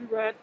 Right.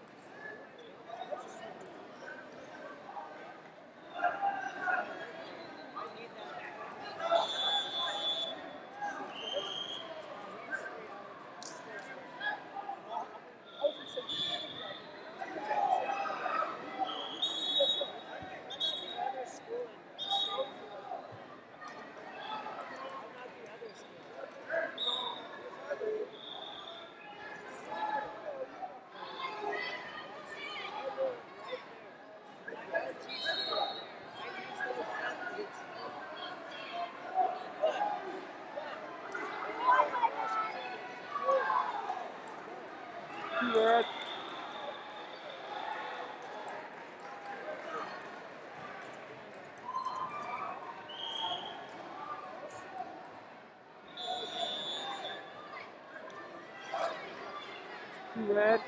Red. Red. Red.